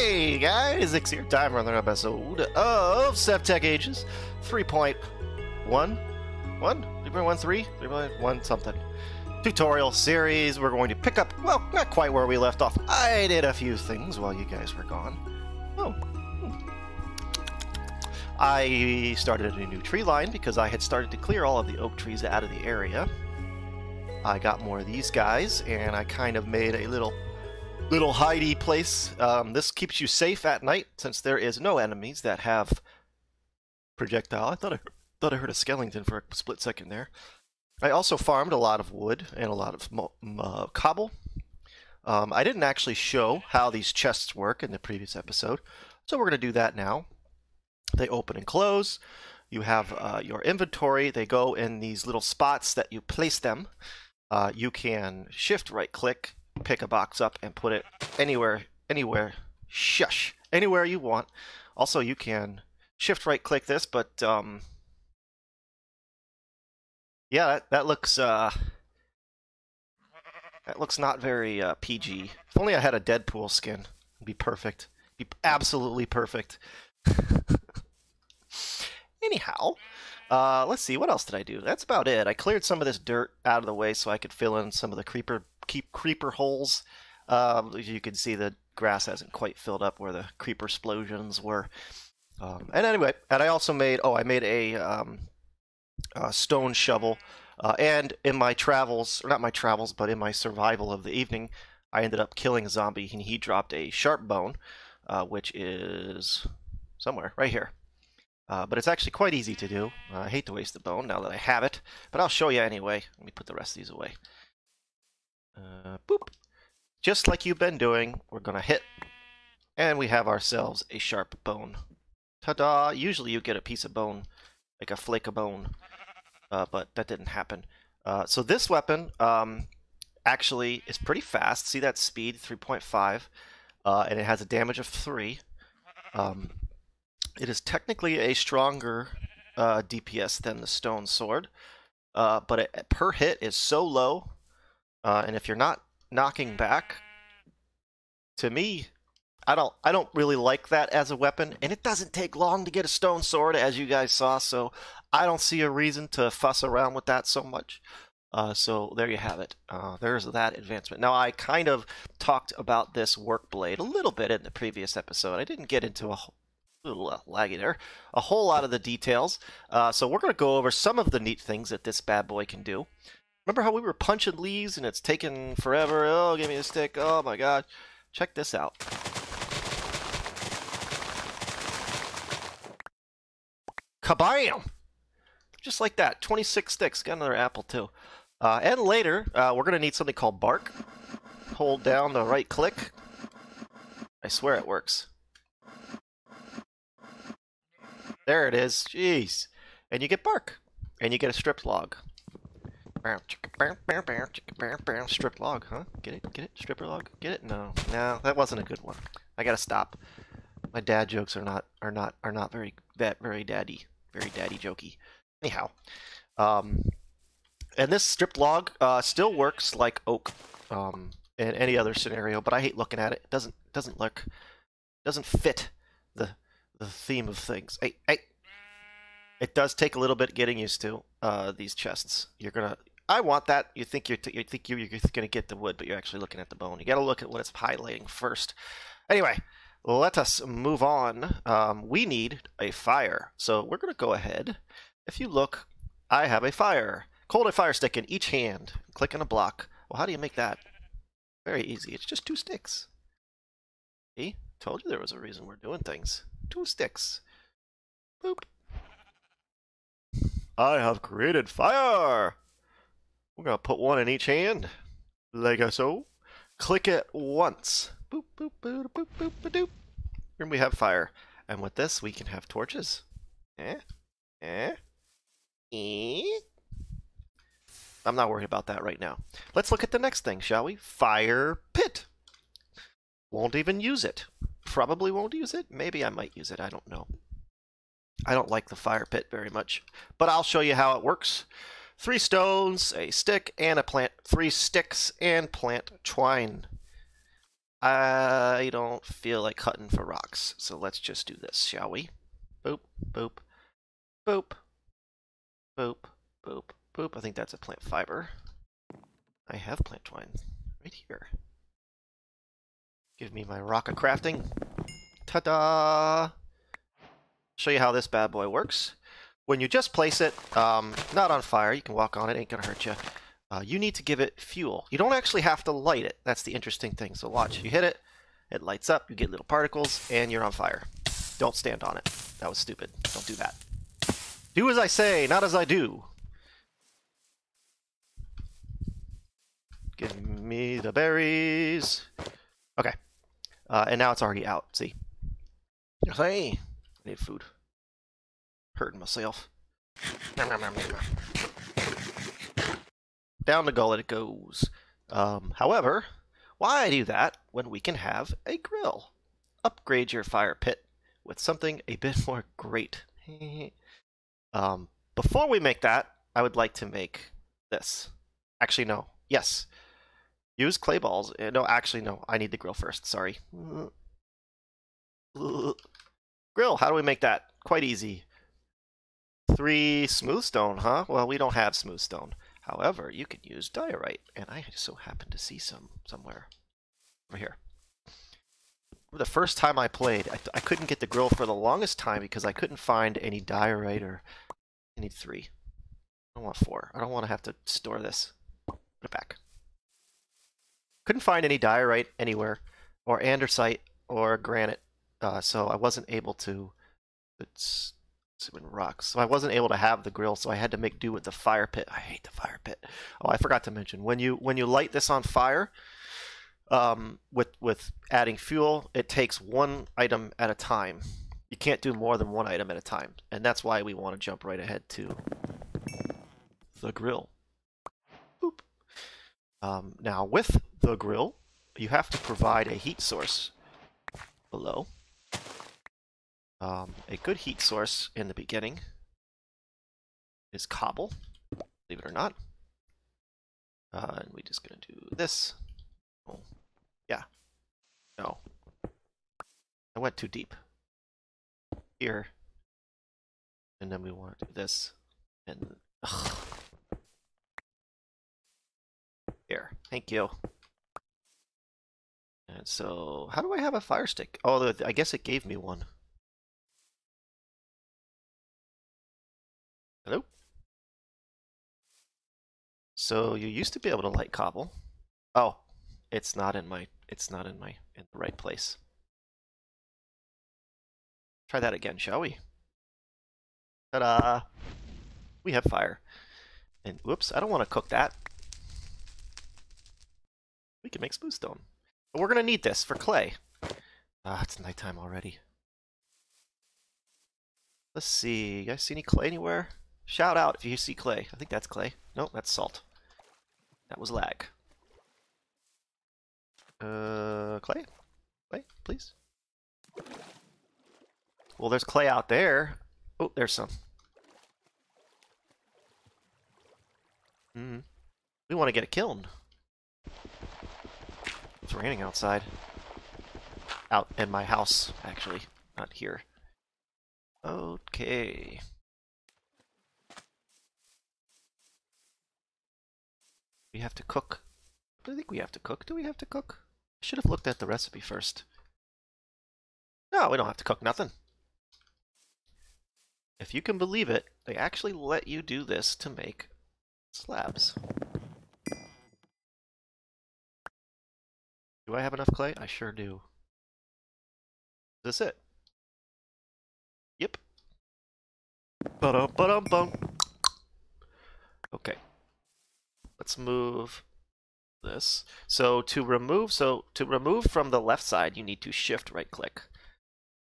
Hey guys, it's your Time for another episode of SevTech Ages 3.1, 1, 3.13, 3.1 something. Tutorial series. We're going to pick up, well, not quite where we left off. I did a few things while you guys were gone. Oh. hmm. I started a new tree line because I had started to clear all of the oak trees out of the area. I got more of these guys, and I kind of made a little little hidey place. Um, this keeps you safe at night since there is no enemies that have projectile. I thought I thought I heard a skeleton for a split second there. I also farmed a lot of wood and a lot of uh, cobble. Um, I didn't actually show how these chests work in the previous episode, so we're going to do that now. They open and close. You have uh, your inventory. They go in these little spots that you place them. Uh, you can shift right click, pick a box up, and put it anywhere, anywhere, shush, anywhere you want. Also, you can shift right click this, but um, yeah, that, that looks uh, that looks not very uh, PG. If only I had a Deadpool skin, it'd be perfect. Be absolutely perfect. Anyhow, uh, let's see. What else did I do? That's about it. I cleared some of this dirt out of the way so I could fill in some of the creeper keep creeper holes. Um, you can see, the grass hasn't quite filled up where the creeper explosions were. Um, and anyway, and I also made oh, I made a, um, a stone shovel. Uh, and in my travels, or not my travels, but in my survival of the evening, I ended up killing a zombie, and he dropped a sharp bone, uh, which is somewhere right here. Uh, but it's actually quite easy to do. I hate to waste the bone now that I have it, but I'll show you anyway. Let me put the rest of these away. Uh, boop. Just like you've been doing, we're going to hit, and we have ourselves a sharp bone. Ta-da! Usually you get a piece of bone, like a flake of bone, uh, but that didn't happen. Uh, so this weapon um, actually is pretty fast. See that speed, 3.5, uh, and it has a damage of 3. Um, it is technically a stronger uh, DPS than the stone sword, uh, but it, per hit is so low, uh, and if you're not knocking back, to me, I don't I don't really like that as a weapon, and it doesn't take long to get a stone sword, as you guys saw. So I don't see a reason to fuss around with that so much. Uh, so there you have it. Uh, there's that advancement. Now I kind of talked about this work blade a little bit in the previous episode. I didn't get into a whole little laggy there. A whole lot of the details. Uh, so we're going to go over some of the neat things that this bad boy can do. Remember how we were punching leaves and it's taken forever? Oh, give me a stick. Oh my god. Check this out. Kabam! Just like that. 26 sticks. Got another apple too. Uh, and later, uh, we're going to need something called bark. Hold down the right click. I swear it works. There it is. Jeez. And you get bark. And you get a stripped log. Stripped log, huh? Get it? Get it? Stripper log? Get it? No. No, that wasn't a good one. I gotta stop. My dad jokes are not are not are not very that very daddy. Very daddy jokey. Anyhow. Um and this stripped log uh, still works like oak um, in any other scenario, but I hate looking at it. It doesn't doesn't look doesn't fit the the theme of things. Hey, hey. It does take a little bit getting used to uh, these chests. You're gonna. I want that. You think you're. You think you're, you're gonna get the wood, but you're actually looking at the bone. You got to look at what it's highlighting first. Anyway, let us move on. Um, we need a fire, so we're gonna go ahead. If you look, I have a fire. Hold a fire stick in each hand. Click on a block. Well, how do you make that? Very easy. It's just two sticks. See? Told you there was a reason we're doing things. Two sticks. Boop. I have created fire! We're gonna put one in each hand. Like so. Click it once. Boop, boop, boop, boop, boop, boop, boop. And we have fire. And with this, we can have torches. Eh? Eh? Eh? I'm not worried about that right now. Let's look at the next thing, shall we? Fire pit. Won't even use it. Probably won't use it. Maybe I might use it. I don't know. I don't like the fire pit very much, but I'll show you how it works. Three stones, a stick, and a plant. Three sticks and plant twine. I don't feel like cutting for rocks, so let's just do this, shall we? Boop, boop, boop, boop, boop, boop. I think that's a plant fiber. I have plant twine right here. Give me my rock of crafting. Ta-da! Show you how this bad boy works. When you just place it, um, not on fire, you can walk on it, ain't gonna hurt you. Uh, you need to give it fuel. You don't actually have to light it. That's the interesting thing. So watch, you hit it, it lights up, you get little particles, and you're on fire. Don't stand on it. That was stupid. Don't do that. Do as I say, not as I do. Give me the berries. Okay. Uh, and now it's already out. See? Hey, I need food. Hurting myself. Down the gullet it goes. Um, however, why do that when we can have a grill? Upgrade your fire pit with something a bit more great. um, before we make that, I would like to make this. Actually, no. Yes. Use clay balls. Uh, no, actually, no. I need the grill first. Sorry. Grill. How do we make that? Quite easy. Three smooth stone, huh? Well, we don't have smooth stone. However, you can use diorite, and I so happen to see some somewhere over here. The first time I played, I, I couldn't get the grill for the longest time because I couldn't find any diorite or... I need three. I don't want four. I don't want to have to store this. Put it back. Couldn't find any diorite anywhere, or andesite, or granite, uh, so I wasn't able to. It's rocks, so I wasn't able to have the grill, so I had to make do with the fire pit. I hate the fire pit. Oh, I forgot to mention when you when you light this on fire, um, with with adding fuel, it takes one item at a time. You can't do more than one item at a time, and that's why we want to jump right ahead to the grill. Boop. Um, now with the grill, you have to provide a heat source below. Um, a good heat source in the beginning is cobble, believe it or not. Uh, and we're just to do this. Oh, yeah. No. I went too deep. Here. And then we want to do this. And... Ugh. Here. Thank you. And so, how do I have a fire stick? Oh, I guess it gave me one. Hello? So you used to be able to light cobble. Oh, it's not in my it's not in my in the right place. Try that again, shall we? Ta-da! We have fire. And whoops, I don't want to cook that. We can make smooth stone. But we're to need this for clay. Ah, it's nighttime already. Let's see. You guys see any clay anywhere? Shout out if you see clay. I think that's clay. No, that's salt. That was lag. Uh, clay? Clay, please. Well, there's clay out there. Oh, there's some. Mm. We want to get a kiln. It's raining outside. Out in my house, actually. Not here. Okay. We have to cook. I think we have to cook. Do we have to cook? I should have looked at the recipe first. No, we don't have to cook nothing. If you can believe it, they actually let you do this to make slabs. Do I have enough clay? I sure do. Is this it? Yep. Ba-dum, ba-dum, bum. Okay. Let's move this. So to remove, so to remove from the left side, you need to shift right click.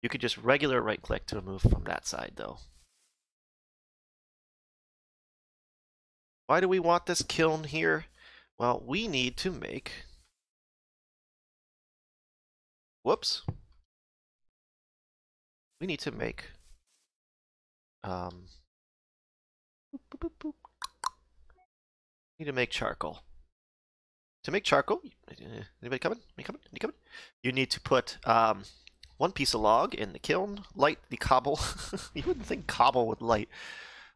You could just regular right click to remove from that side though. Why do we want this kiln here? Well, we need to make Whoops. We need to make um boop, boop, boop, need to make charcoal to make charcoal, anybody coming? Me coming? Me coming? You need to put um, one piece of log in the kiln, light the cobble. you wouldn't think cobble would light.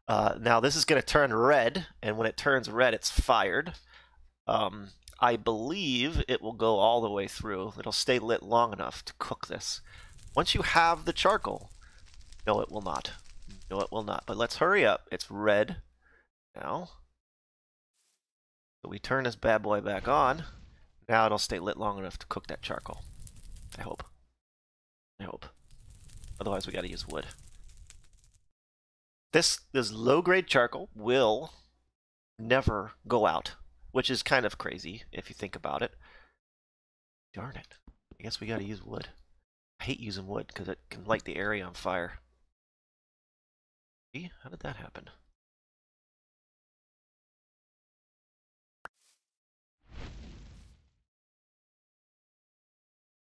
Uh, now this is going to turn red, and when it turns red, it's fired. Um, I believe it will go all the way through. It'll stay lit long enough to cook this. Once you have the charcoal, no, it will not. No, it will not. But let's hurry up. It's red now. So we turn this bad boy back on. Now it'll stay lit long enough to cook that charcoal. I hope. I hope. Otherwise we gotta use wood. This, this low-grade charcoal will never go out, which is kind of crazy if you think about it. Darn it. I guess we gotta use wood. I hate using wood because it can light the area on fire. See? How did that happen?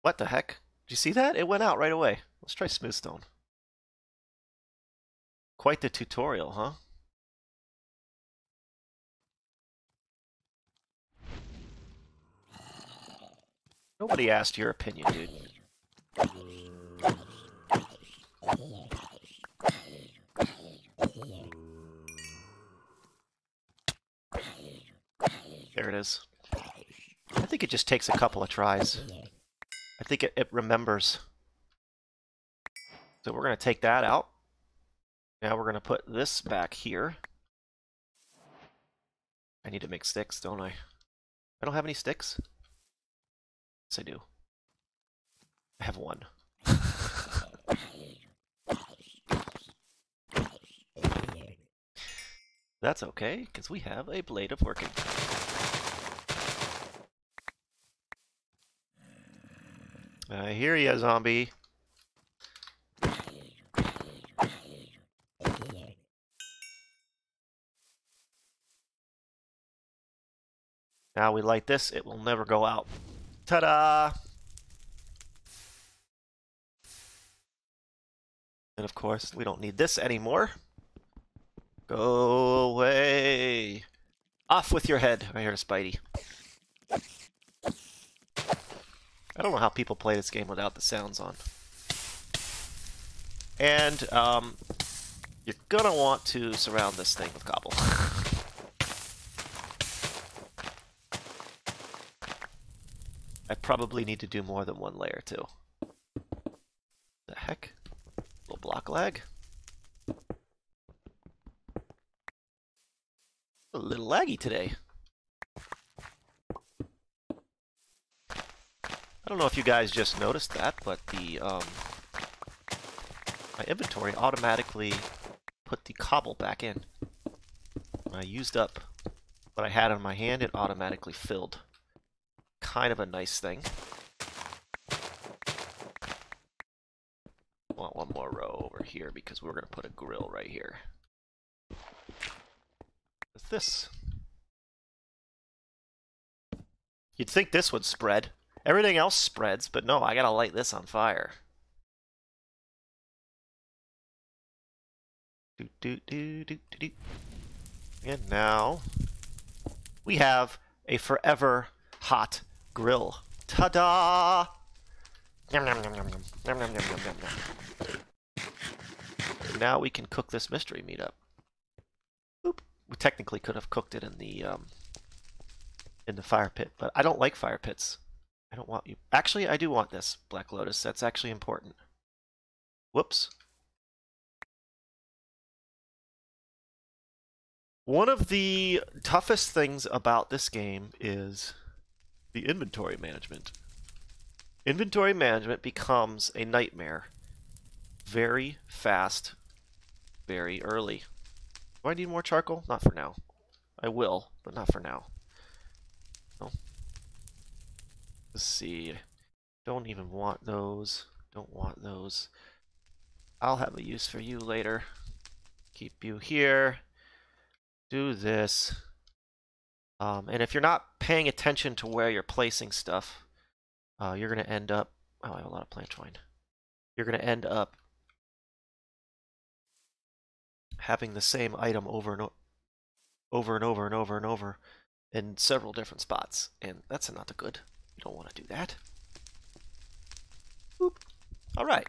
What the heck? Did you see that? It went out right away. Let's try smoothstone. Quite the tutorial, huh? Nobody asked your opinion, dude. There it is. I think it just takes a couple of tries. I think it, it remembers. So we're going to take that out. Now we're going to put this back here. I need to make sticks, don't I? I don't have any sticks? Yes, I do. I have one. That's okay, because we have a blade of working. I hear ya, zombie. Now we light this, it will never go out. Ta-da! And of course, we don't need this anymore. Go away! Off with your head! I hear Spidey. I don't know how people play this game without the sounds on. And um, you're gonna want to surround this thing with cobble. I probably need to do more than one layer too. The heck? Little block lag? A little laggy today. I don't know if you guys just noticed that, but the um, my inventory automatically put the cobble back in. When I used up what I had on my hand, it automatically filled. Kind of a nice thing. Want one more row over here because we're going to put a grill right here. What's this? You'd think this would spread. Everything else spreads, but no, I gotta light this on fire. Do, do, do, do, do, do. And now we have a forever hot grill. Ta-da! Now we can cook this mystery meat up. Oop. We technically could have cooked it in the um, in the fire pit, but I don't like fire pits. I don't want you. Actually, I do want this, Black Lotus. That's actually important. Whoops. One of the toughest things about this game is the inventory management. Inventory management becomes a nightmare very fast, very early. Do I need more charcoal? Not for now. I will, but not for now. Let's see. Don't even want those. Don't want those. I'll have a use for you later. Keep you here. Do this. Um, and if you're not paying attention to where you're placing stuff, uh, you're going to end up... Oh, I have a lot of plant twine. You're going to end up having the same item over and over and over and over and over in several different spots, and that's not a good. You don't want to do that. Boop. All right,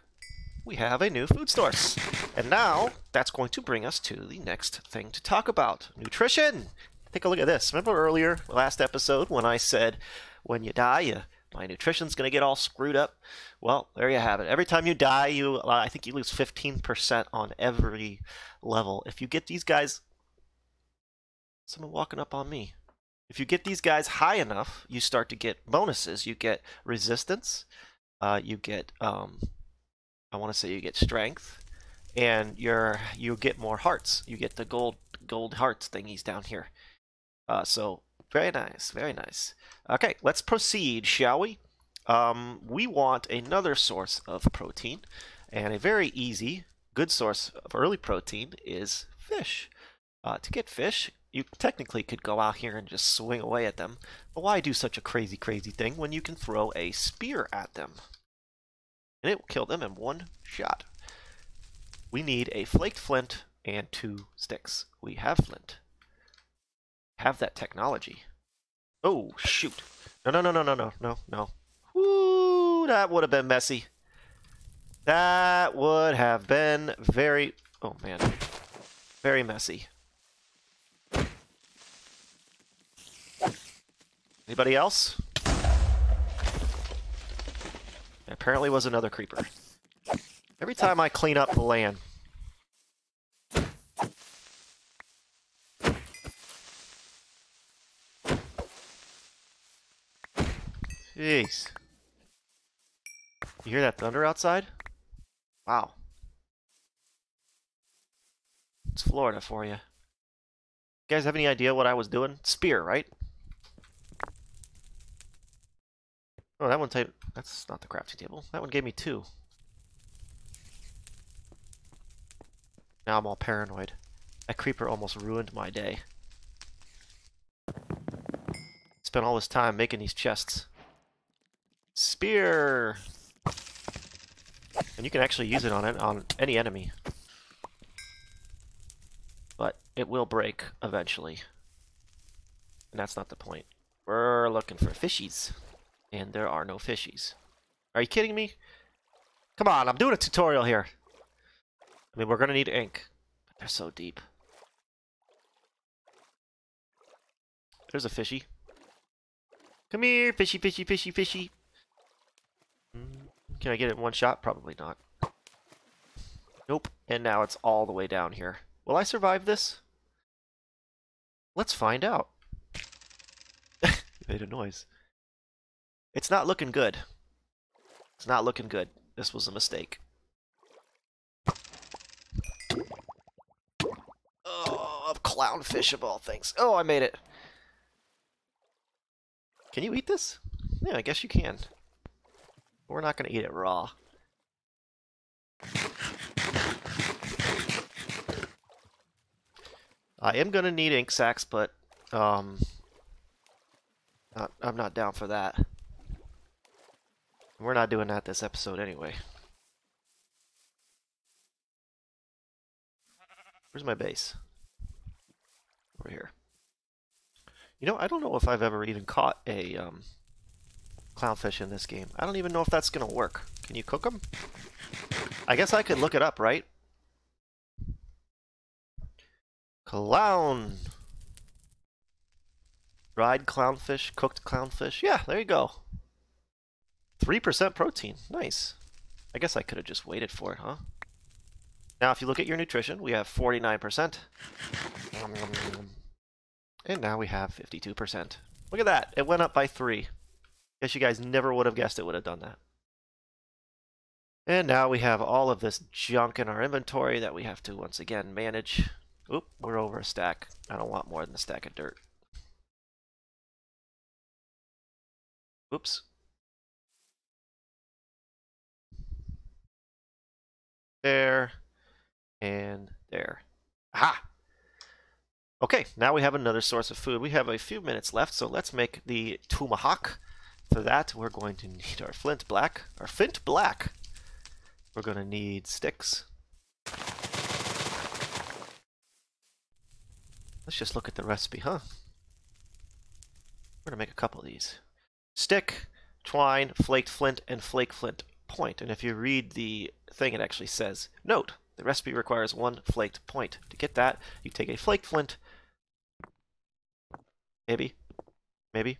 we have a new food source. And now, that's going to bring us to the next thing to talk about. Nutrition! Take a look at this. Remember earlier, last episode, when I said, when you die, you, my nutrition's going to get all screwed up? Well, there you have it. Every time you die, you uh, I think you lose 15% on every level. If you get these guys... Someone walking up on me. If you get these guys high enough, you start to get bonuses. You get resistance, uh, you get um, I want to say you get strength, and you're you get more hearts. You get the gold gold hearts thingies down here. Uh, so very nice, very nice. Okay, let's proceed, shall we? Um, we want another source of protein, and a very easy, good source of early protein is fish. Uh, to get fish, you technically could go out here and just swing away at them, but why do such a crazy, crazy thing when you can throw a spear at them? and it will kill them in one shot. We need a flaked flint and two sticks. We have flint. Have that technology. Oh, shoot. No, no, no, no, no, no, no, no. Woo, that would have been messy. That would have been very... Oh, man. Very messy. Anybody else? Apparently was another creeper. Every time I clean up the land. Jeez. You hear that thunder outside? Wow. It's Florida for you. You guys have any idea what I was doing? Spear, right? Oh, that one type. That's not the crafting table. That one gave me two. Now I'm all paranoid. That creeper almost ruined my day. Spent all this time making these chests. Spear! And you can actually use it on it on any enemy. But it will break eventually. And that's not the point. We're looking for fishies. And there are no fishies. Are you kidding me? Come on, I'm doing a tutorial here. I mean, we're gonna need ink. They're so deep. There's a fishy. Come here, fishy, fishy, fishy, fishy. Hmm, can I get it in one shot? Probably not. Nope. And now it's all the way down here. Will I survive this? Let's find out. Made a noise. It's not looking good. It's not looking good. This was a mistake. Oh, clownfish of all things. Oh, I made it. Can you eat this? Yeah, I guess you can. We're not going to eat it raw. I am going to need ink sacks, but um, I'm not down for that. We're not doing that this episode anyway. Where's my base? Over here. You know, I don't know if I've ever even caught a um, clownfish in this game. I don't even know if that's going to work. Can you cook them? I guess I could look it up, right? Clown. Dried clownfish, cooked clownfish. Yeah, there you go. 3% protein. Nice. I guess I could have just waited for it, huh? Now, if you look at your nutrition, we have 49%. And now we have 52%. Look at that. It went up by 3. Guess you guys never would have guessed it would have done that. And now we have all of this junk in our inventory that we have to once again manage. Oop, we're over a stack. I don't want more than a stack of dirt. Oops. There, and there. Aha! Okay, now we have another source of food. We have a few minutes left, so let's make the tomahawk. For that, we're going to need our flint black, our flint black. We're going to need sticks. Let's just look at the recipe, huh? We're going to make a couple of these. Stick, twine, flaked flint, and flake flint point. And if you read the thing, it actually says, note, the recipe requires one flaked point. To get that, you take a flaked flint, maybe, maybe,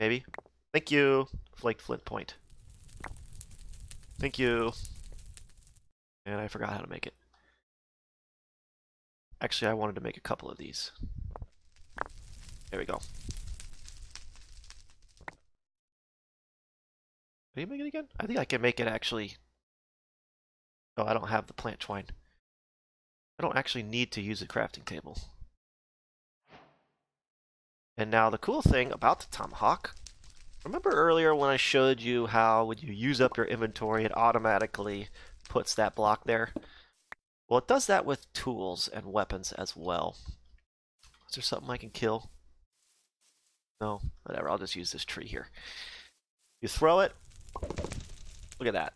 maybe. Thank you, flaked flint point. Thank you. And I forgot how to make it. Actually, I wanted to make a couple of these. There we go. Can you make it again? I think I can make it actually. Oh, I don't have the plant twine. I don't actually need to use a crafting table. And now the cool thing about the tomahawk, remember earlier when I showed you how when you use up your inventory it automatically puts that block there? Well, it does that with tools and weapons as well. Is there something I can kill? No, whatever, I'll just use this tree here. You throw it, look at that.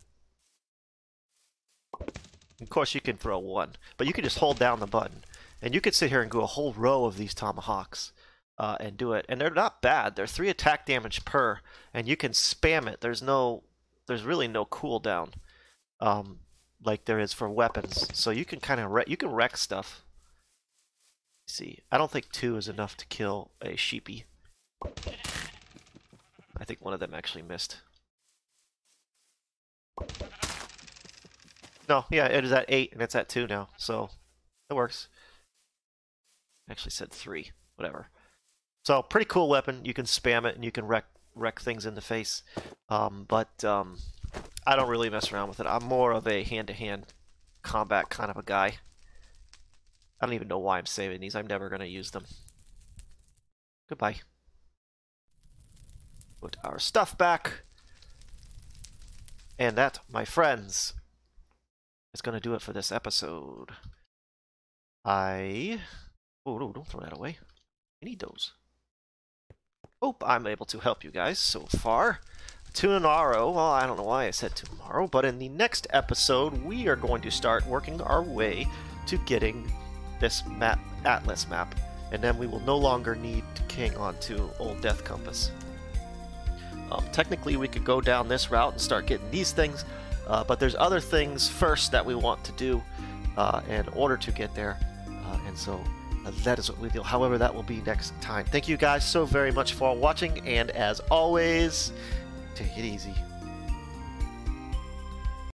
Of course, you can throw one, but you can just hold down the button. And you could sit here and do a whole row of these tomahawks uh, and do it. And they're not bad. They're three attack damage per, and you can spam it. There's no, there's really no cooldown um, like there is for weapons. So you can kind of you can wreck stuff. Let's see, I don't think two is enough to kill a sheepy. I think one of them actually missed. No, yeah, it is at 8 and it's at 2 now, so it works. Actually said 3, whatever. So, pretty cool weapon. You can spam it and you can wreck wreck things in the face. Um, but um, I don't really mess around with it. I'm more of a hand-to-hand -hand combat kind of a guy. I don't even know why I'm saving these. I'm never going to use them. Goodbye. Put our stuff back. And that, my friends, is going to do it for this episode. I... Oh, no, don't throw that away. I need those. Hope I'm able to help you guys so far. Tomorrow, well, I don't know why I said tomorrow, but in the next episode, we are going to start working our way to getting this map, Atlas map, and then we will no longer need to king onto Old Death Compass. Um, technically, we could go down this route and start getting these things, uh, but there's other things first that we want to do uh, in order to get there, uh, and so uh, that is what we do. However, that will be next time. Thank you guys so very much for watching, and as always, take it easy.